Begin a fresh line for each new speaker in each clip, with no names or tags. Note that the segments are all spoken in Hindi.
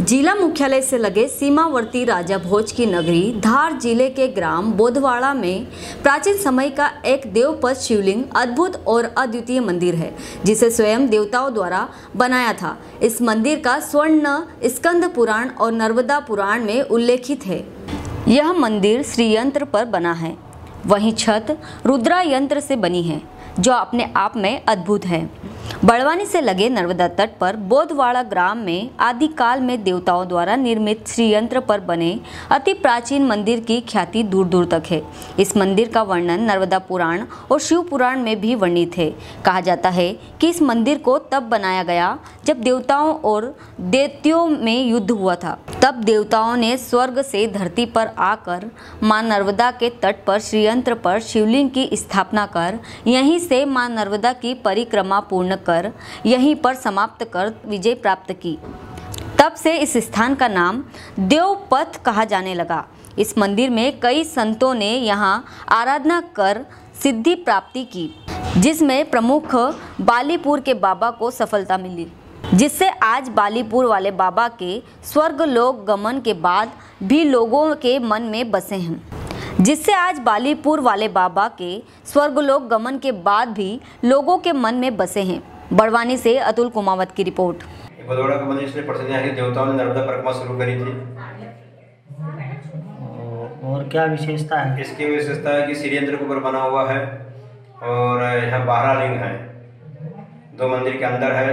जिला मुख्यालय से लगे सीमावर्ती राजा भोज की नगरी धार ज़िले के ग्राम बोधवाड़ा में प्राचीन समय का एक देवपद शिवलिंग, अद्भुत और अद्वितीय मंदिर है, जिसे स्वयं देवताओं द्वारा बनाया था। इस मंदिर का स्वर्ण, स्कंद पुराण और नर्मदा पुराण में उल्लेखित है। यह मंदिर श्री यंत्र पर बना है। वहीं छत रुद्रा यंत्र से बनी है, जो अपने आप में अद्भुत है। बड़वानी से लगे नर्मदा तट पर बोधवाड़ा ग्राम में आदिकाल में देवताओं द्वारा निर्मित श्रीयंत्र पर बने अति प्राचीन मंदिर की ख्याति दूर दूर तक है। इस मंदिर का वर्णन नर्मदा पुराण और शिव पुराण में भी वर्णित है। कहा जाता है कि इस मंदिर को तब बनाया गया जब देवताओं और दैत्यों में युद्ध हुआ था। तब देवताओं ने स्वर्ग से धरती पर आकर माँ नर्मदा के तट पर श्रीयंत्र पर शिवलिंग की स्थापना कर, यहीं से माँ नर्मदा की परिक्रमा पूर्ण कर, यहीं पर समाप्त कर विजय प्राप्त की। तब से इस स्थान का नाम देवपथ कहा जाने लगा। इस मंदिर में कई संतों ने यहाँ आराधना कर सिद्धि प्राप्ति की, जिसमें प्रमुख बालीपुर के बाबा को सफलता मिली, जिससे आज बालीपुर वाले बाबा के स्वर्ग लोक गमन के बाद भी लोगों के मन में बसे हैं, जिससे आज बालीपुर वाले बाबा के स्वर्गलोक गमन के बाद भी लोगों के मन में बसे हैं। बड़वानी से अतुल कुमावत की रिपोर्ट।
भदौड़ा का मंदिर इसलिए प्रसिद्ध है देवताओं ने नर्मदा परिक्रमा शुरू करी थी।
और क्या विशेषता है?
इसकी विशेषता है कि श्रीयंत्र के ऊपर बना हुआ है और यहाँ बारह लिंग है। दो मंदिर के अंदर है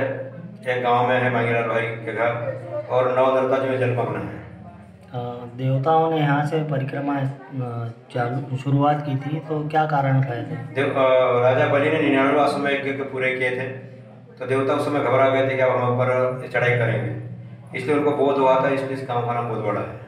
एक गाँव में है मांगीलाल भाई के घर और नौ नर्मदा जो है जलमग्न है।
देवताओं ने यहाँ से परिक्रमा चालू शुरुआत की थी तो क्या कारण रहे थे?
देव राजा बलि ने निन्यानवे अश्वमेध यज्ञ के पूरे किए थे। तो देवता उस समय घबरा गए थे कि अब हम ऊपर चढ़ाई करेंगे। इसलिए उनको बोध हुआ था, इसलिए इस गाँव का बोध बड़ा है।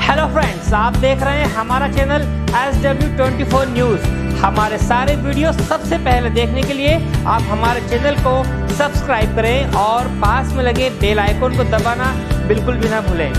हेलो फ्रेंड्स आप देख रहे हैं हमारा channel S W twenty four news हमारे सारे वीडियो सबसे पहले देखने के लिए आप हमारे चैनल को सब्सक्राइब करें और पास में लगे बेल आइकन को दबाना बिल्कुल भी ना भूलें।